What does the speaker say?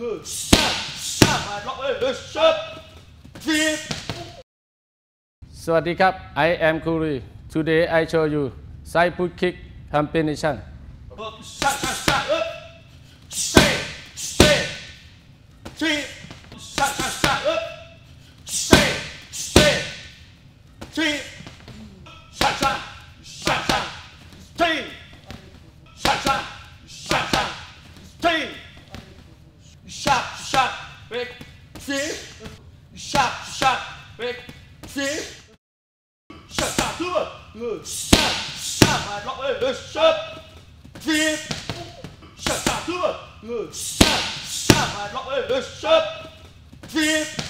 Good. Shot. Shot. My block. Good. Shot. Flip. สวัสดีครับ I am Kuri Today I show you side put kick combination Up. Shot. Shot. Shot. Up. Stay. Stay. Flip. Shot. Shot. Shot. Up. Stay. Stay. Flip. Shot. Shot. Shot. Shot. Flip. Shot. Shot. Shot. Shot. Break. Flip. Shot. Shot. Break. Flip. Shot. Shot. Good. Shot. Shot. My block. Good. Shot. Flip. Shot. Shot. Good. Shot. Shot. My block. Good. Shot. Flip.